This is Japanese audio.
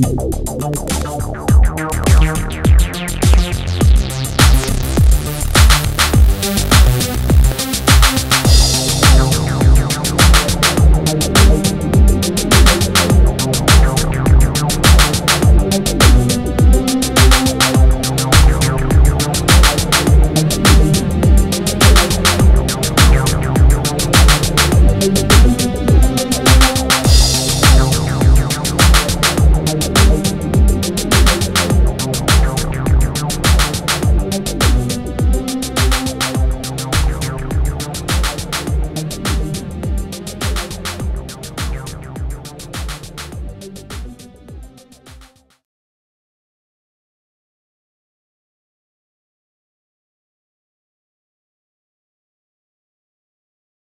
バイバイ。